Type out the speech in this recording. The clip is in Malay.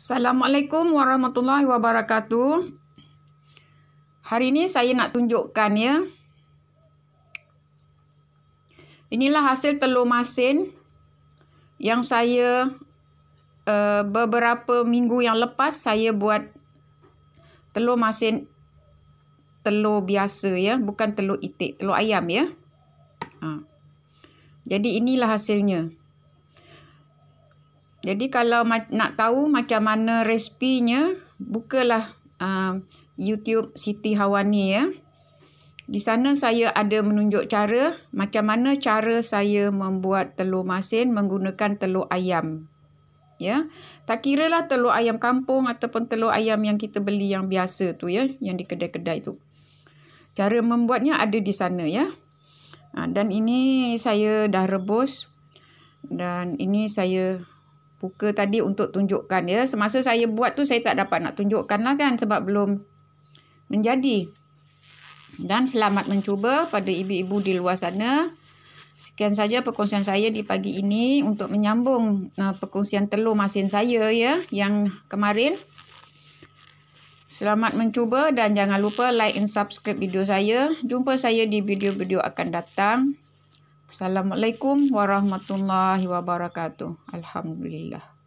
Assalamualaikum warahmatullahi wabarakatuh. Hari ini saya nak tunjukkan ya. Inilah hasil telur masin yang saya uh, beberapa minggu yang lepas saya buat telur masin telur biasa ya, bukan telur itik, telur ayam ya. Ha. Jadi inilah hasilnya. Jadi kalau nak tahu macam mana resepinya, bukalah uh, YouTube Siti Hawani ya. Di sana saya ada menunjuk cara macam mana cara saya membuat telur masin menggunakan telur ayam. Ya. Tak kiralah telur ayam kampung ataupun telur ayam yang kita beli yang biasa tu ya, yang di kedai-kedai tu. Cara membuatnya ada di sana ya. Ha, dan ini saya dah rebus dan ini saya buka tadi untuk tunjukkan ya. Semasa saya buat tu saya tak dapat nak tunjukkan lah kan sebab belum menjadi. Dan selamat mencuba pada ibu-ibu di luar sana. Sekian saja perkongsian saya di pagi ini untuk menyambung uh, perkongsian telur masin saya ya yang kemarin. Selamat mencuba dan jangan lupa like and subscribe video saya. Jumpa saya di video-video akan datang. Assalamualaikum warahmatullahi wabarakatuh. Alhamdulillah.